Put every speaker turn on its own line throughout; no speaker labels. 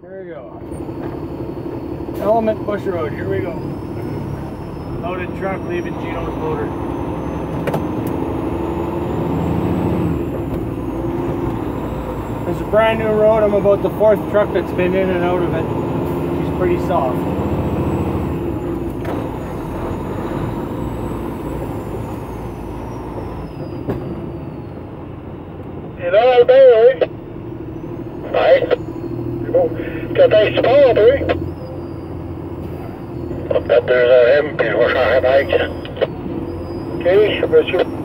Here we go. Element Bush Road, here we go. Loaded truck leaving Gino's loader. Is a brand new road. I'm about the fourth truck that's been in and out of it. She's pretty soft.
Albert, oui. Ouais. C'est bon. Est-ce que tu pars, toi? On va peut-être deux heures M, puis je vais changer de bike. OK, monsieur.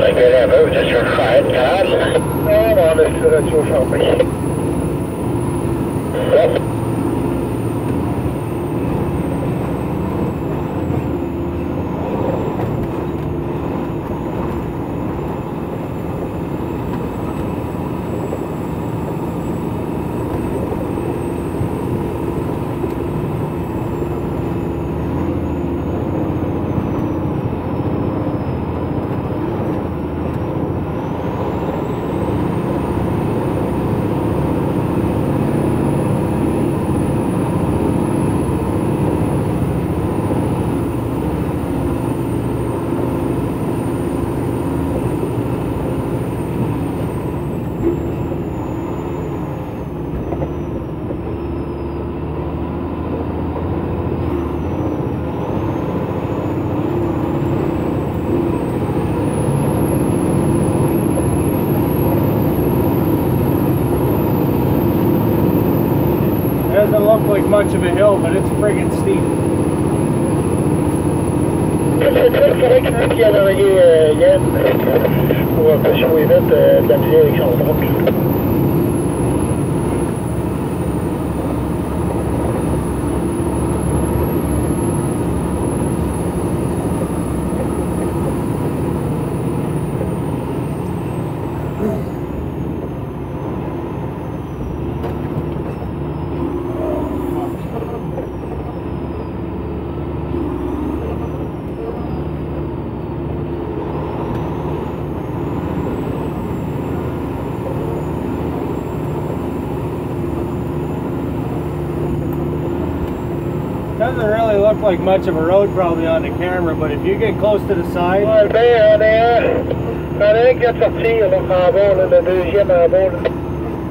Régler un peu, vous êtes sur le fer, calme. Non, on va laisser là-dessus au champion.
Look like much of a hill, but it's friggin' steep. like much of a road probably on the camera, but if you get close to the side,
Ouais, ben, on est un. On est un qui vient de sortir, là, en bas, là, le deuxième en bas, là.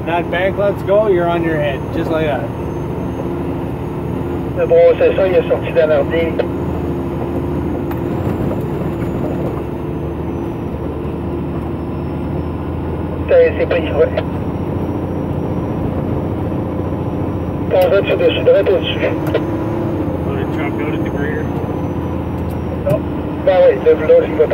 that bank lets go, you're on your head, just like that.
Le bon, c'est ça, il est sorti dans l'ordi. C'est c'est pris, ouais. T'en dessus, dessus, droit au-dessus.
Loaded truck, go to the grader.
Non. Ben oui, lève là, il va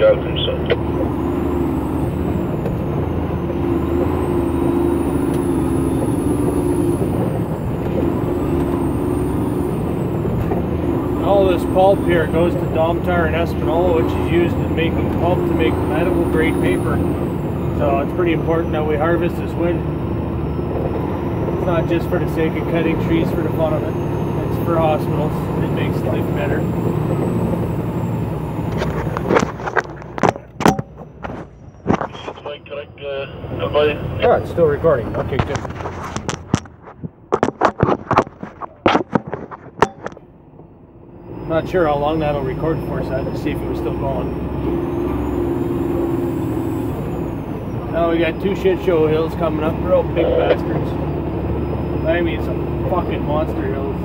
All this
pulp here goes to Domtar and Espanola, which is used in making pulp to make medical grade paper. So it's pretty important that we harvest this wood. It's not just for the sake of cutting trees for the fun of it. It's for hospitals. It makes life better.
Uh, advice?
Yeah, it's still recording. Okay, good. Not sure how long that'll record for, so I had to see if it was still going. Now we got two shit show hills coming up, real big bastards. I mean, some fucking monster hills. I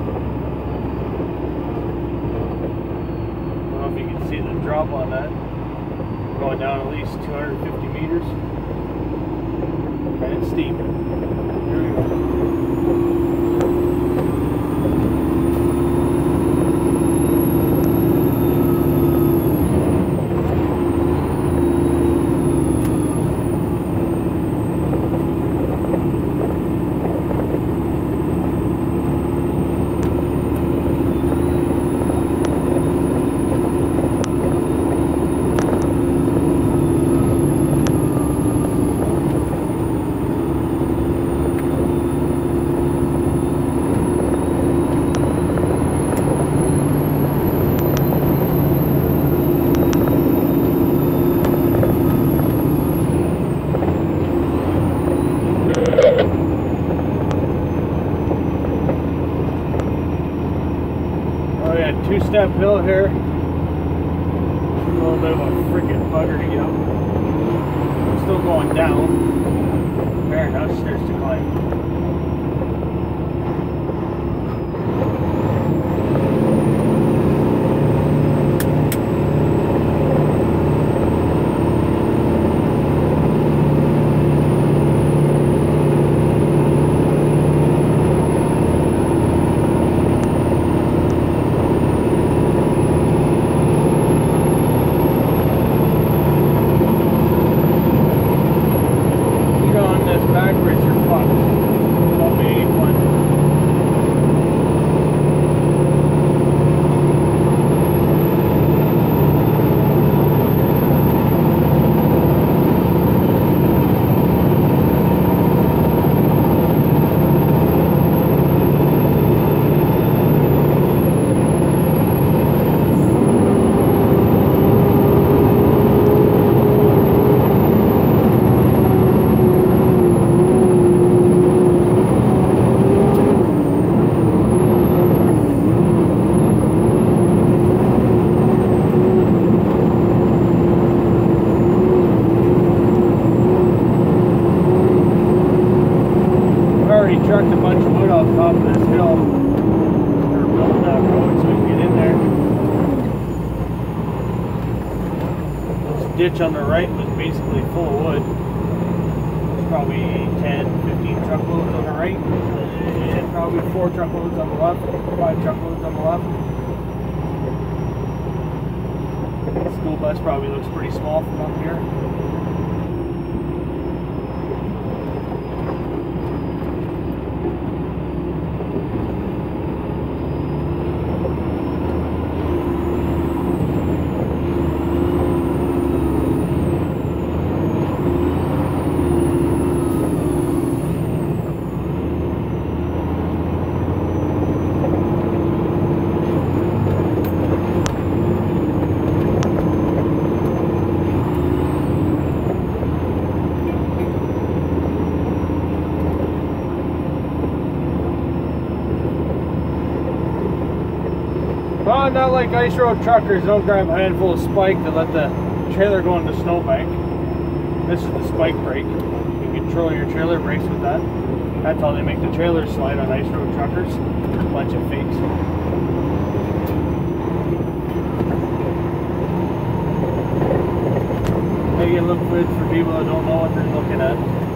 don't know if you can see the drop on that. Going down at least 250 meters. And it's steep. Here we go. Oh yeah, two-step hill here. A little bit of a freaking bugger to get up. I'm still going down. Fair enough, stairs to climb. You go on this backwards, you're fucked. Won't be any fun. Trucked a bunch of wood off top of this hill. They're building that road so we can get in there. This ditch on the right was basically full of wood. There's probably 10, 15 truckloads on the right, and probably four truckloads on the left, five truckloads on the left. School bus probably looks pretty small from up here. Not like ice road truckers don't grab a handful of spike to let the trailer go the snowbank. This is the spike brake. You control your trailer brakes with that. That's how they make the trailers slide on ice road truckers. A Bunch of fakes. Maybe a little bit for people that don't know what they're looking at.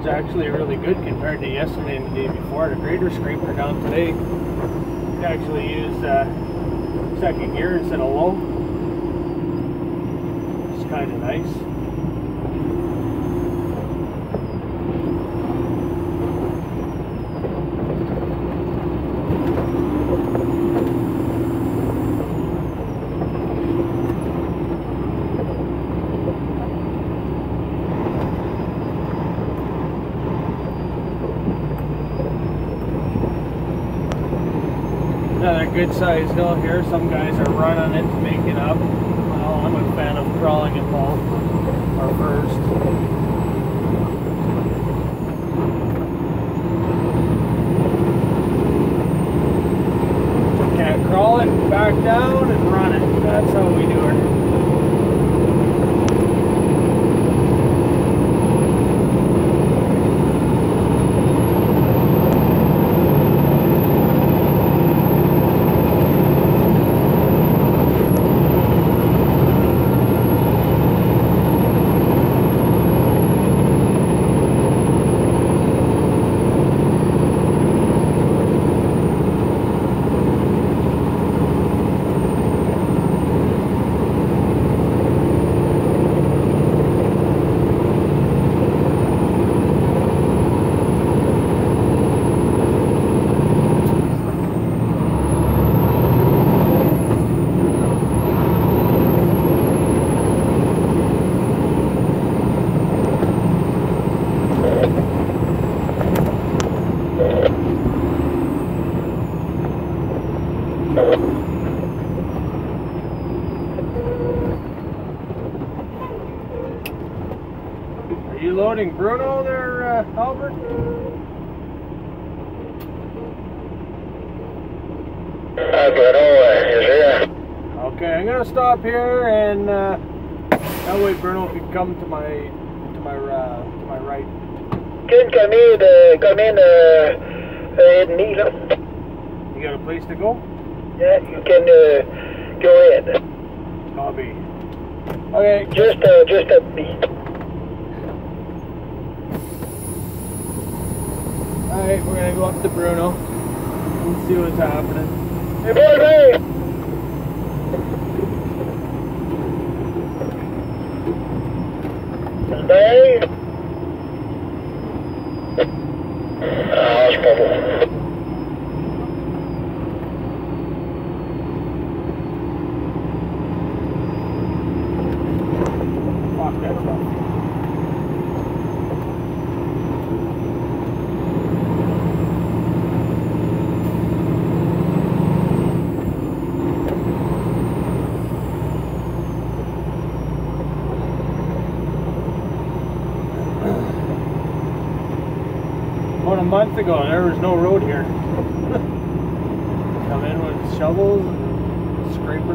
This actually really good compared to yesterday and the day before. The grader scraper down today you actually use uh, second gear instead of low. It's kind of nice. Good sized hill here. Some guys are running it to make it up. Well, I'm a fan of crawling it both or first. Can't crawl it, back down, and run it. That's how we do it. Bruno there, uh, Albert?
I don't know, is there?
Okay, I'm gonna stop here and uh, that way Bruno can come to my to my uh, to my right.
Can come in, uh, come in, uh, uh.
You got a place to go?
Yeah, you can, uh, go ahead.
Copy. Okay,
Just, uh, just a beat.
Alright, we're gonna go up to Bruno and see what's happening.
Hey, hey! Hey! Ah, Hospital.
Fuck that truck. About a month ago, there was no road here. Come in with shovels and scrape her